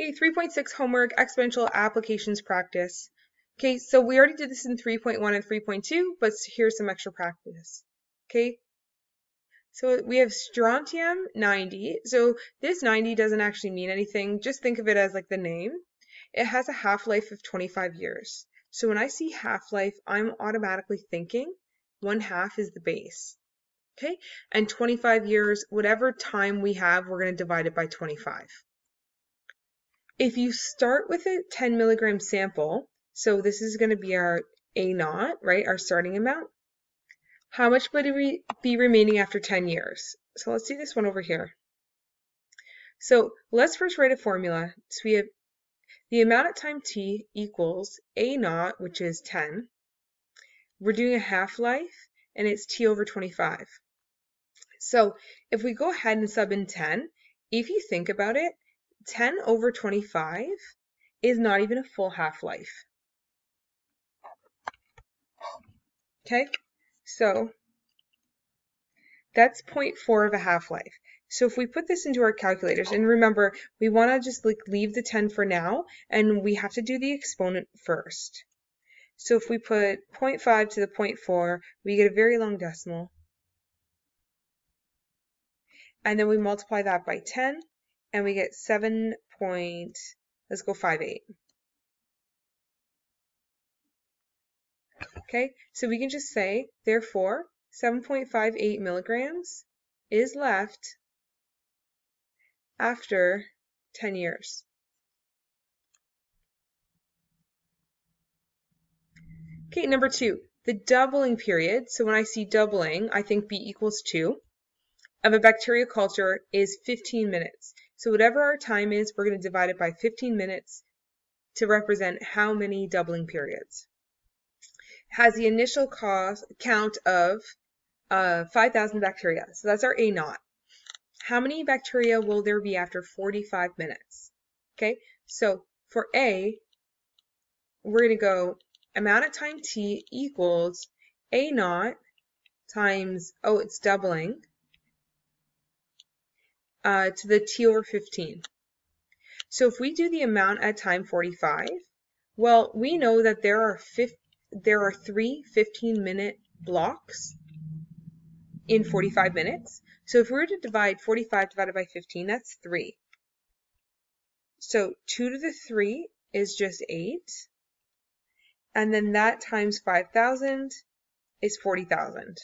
Okay, 3.6 homework, exponential applications practice. Okay, so we already did this in 3.1 and 3.2, but here's some extra practice. Okay, so we have strontium 90. So this 90 doesn't actually mean anything. Just think of it as like the name. It has a half-life of 25 years. So when I see half-life, I'm automatically thinking one half is the base. Okay, and 25 years, whatever time we have, we're going to divide it by 25. If you start with a 10 milligram sample, so this is going to be our A naught, right, our starting amount, how much would it be remaining after 10 years? So let's do this one over here. So let's first write a formula. So we have the amount at time t equals a naught, which is 10. We're doing a half-life, and it's t over 25. So if we go ahead and sub in 10, if you think about it, 10 over 25 is not even a full half-life. Okay, so that's 0.4 of a half-life. So if we put this into our calculators, and remember, we want to just like leave the 10 for now, and we have to do the exponent first. So if we put 0.5 to the 0.4, we get a very long decimal. And then we multiply that by 10, and we get 7 point, let's go 58. Okay, so we can just say, therefore, 7.58 milligrams is left after 10 years. Okay, number two, the doubling period. So when I see doubling, I think B equals 2 of a bacteria culture is 15 minutes. So whatever our time is, we're going to divide it by 15 minutes to represent how many doubling periods has the initial cost, count of uh, 5,000 bacteria. So that's our A naught. How many bacteria will there be after 45 minutes? Okay, so for A, we're going to go amount of time T equals A naught times, oh, it's doubling, uh, to the T over 15. So if we do the amount at time 45, well, we know that there are there are three 15 minute blocks in 45 minutes. So if we were to divide 45 divided by 15, that's 3. So 2 to the 3 is just 8. And then that times 5,000 is 40,000.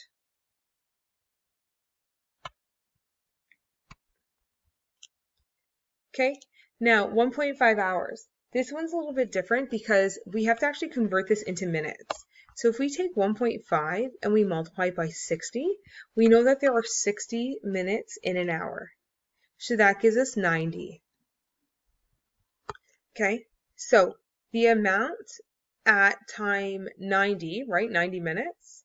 Okay, now 1.5 hours. This one's a little bit different because we have to actually convert this into minutes. So if we take 1.5 and we multiply by 60, we know that there are 60 minutes in an hour. So that gives us 90. Okay, so the amount at time 90, right, 90 minutes,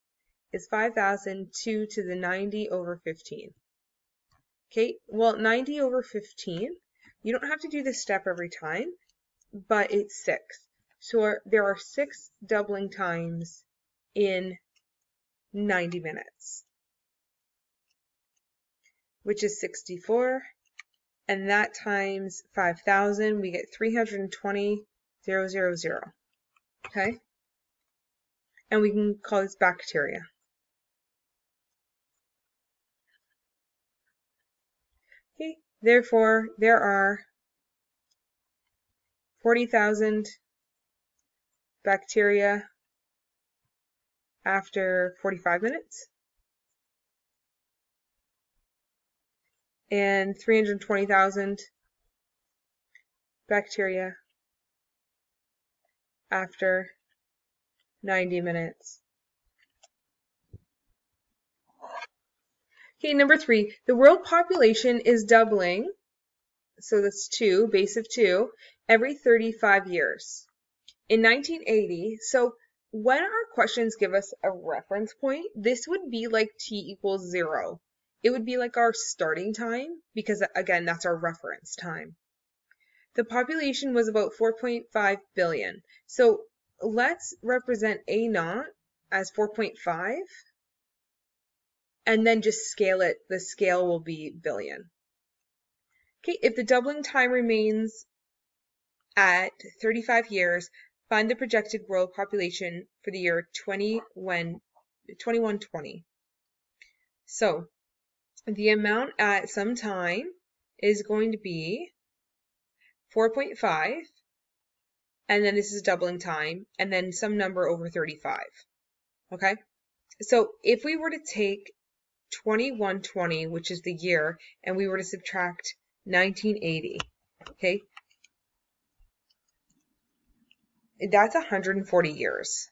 is 5,002 to the 90 over 15. Okay, well, 90 over 15, you don't have to do this step every time but it's six. So there are six doubling times in 90 minutes, which is 64. And that times 5,000, we get 320,000. Okay? And we can call this bacteria. Okay, therefore, there are 40,000 bacteria after 45 minutes. And 320,000 bacteria after 90 minutes. Okay, number three, the world population is doubling so that's 2, base of 2, every 35 years. In 1980, so when our questions give us a reference point, this would be like t equals 0. It would be like our starting time, because again, that's our reference time. The population was about 4.5 billion. So let's represent A naught as 4.5, and then just scale it. The scale will be billion. Okay, if the doubling time remains at 35 years, find the projected world population for the year 2120. So the amount at some time is going to be 4.5, and then this is doubling time, and then some number over 35. Okay? So if we were to take 2120, which is the year, and we were to subtract 1980, okay, that's 140 years.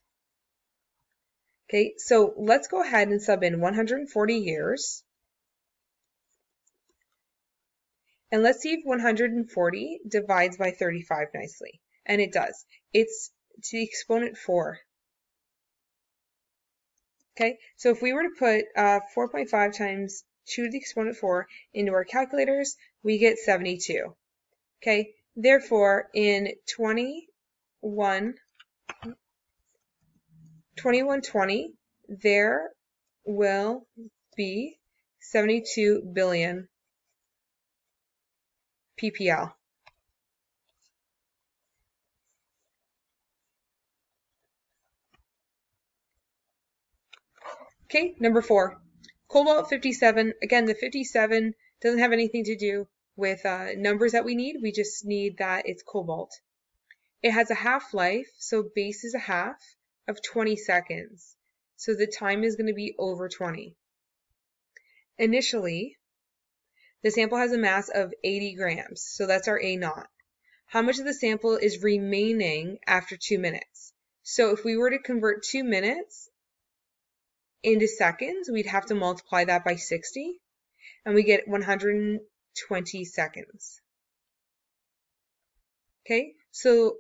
Okay, so let's go ahead and sub in 140 years. And let's see if 140 divides by 35 nicely. And it does. It's to the exponent 4. Okay, so if we were to put uh, 4.5 times 2 to the exponent 4 into our calculators, we get 72. Okay, therefore in 21, 2120, there will be 72 billion ppl. Okay, number four, Cobalt 57. Again, the 57 doesn't have anything to do with uh, numbers that we need. We just need that it's cobalt. It has a half-life, so base is a half of 20 seconds. So the time is going to be over 20. Initially, the sample has a mass of 80 grams, so that's our A naught. How much of the sample is remaining after two minutes? So if we were to convert two minutes into seconds, we'd have to multiply that by 60, and we get 120 seconds. Okay, so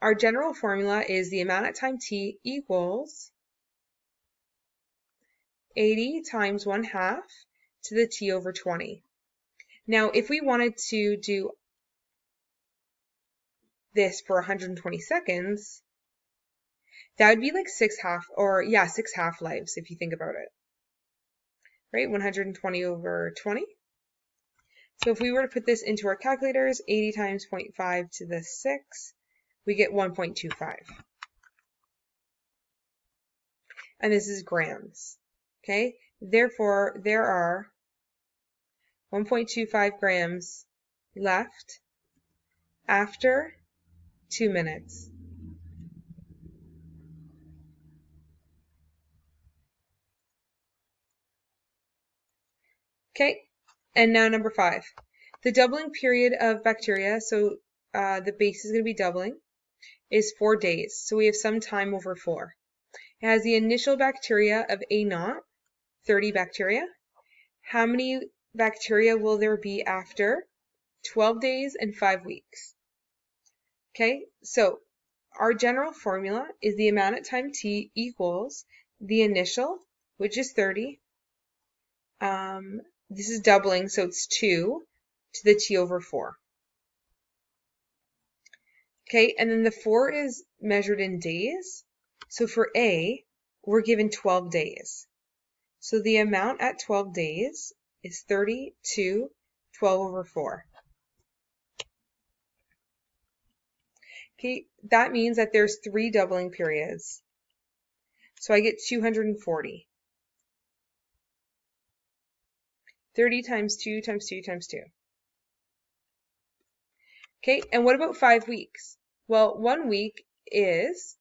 our general formula is the amount at time t equals 80 times 1 half to the t over 20. Now, if we wanted to do this for 120 seconds, that would be like six half, or yeah, six half lives if you think about it. Right, 120 over 20. So if we were to put this into our calculators, 80 times 0.5 to the 6, we get 1.25. And this is grams. Okay, therefore there are 1.25 grams left after two minutes. Okay, and now number five. The doubling period of bacteria, so uh, the base is going to be doubling, is four days. So we have some time over four. It has the initial bacteria of A naught, 30 bacteria. How many bacteria will there be after 12 days and 5 weeks? Okay, so our general formula is the amount at time t equals the initial, which is 30, um, this is doubling, so it's 2 to the t over 4. Okay, and then the 4 is measured in days. So for A, we're given 12 days. So the amount at 12 days is 32 12 over 4. Okay, that means that there's three doubling periods. So I get 240. 30 times 2 times 2 times 2. Okay, and what about five weeks? Well, one week is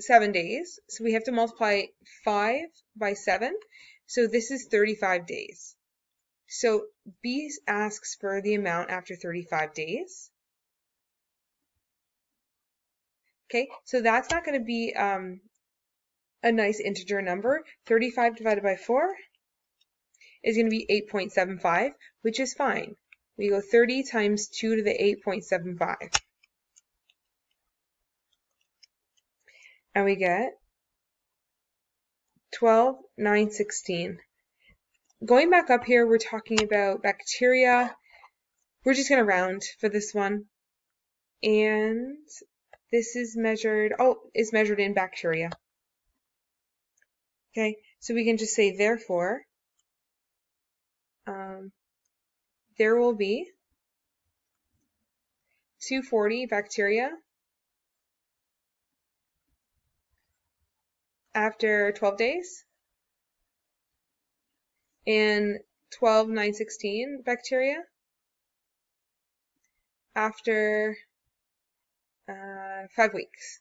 seven days. So we have to multiply 5 by 7. So this is 35 days. So B asks for the amount after 35 days. Okay, so that's not going to be um, a nice integer number. 35 divided by 4 is going to be 8.75, which is fine. We go 30 times 2 to the 8.75. And we get 12, 9, 16. Going back up here, we're talking about bacteria. We're just going to round for this one. And this is measured, oh, is measured in bacteria. Okay, so we can just say therefore, um, there will be 240 bacteria after 12 days and 12, 916 bacteria after uh, five weeks.